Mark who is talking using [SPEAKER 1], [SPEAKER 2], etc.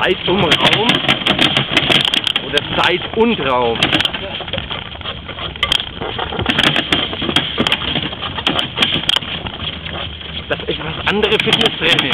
[SPEAKER 1] Zeit um Raum oder Zeit und Raum. Das etwas andere Fitnesstraining.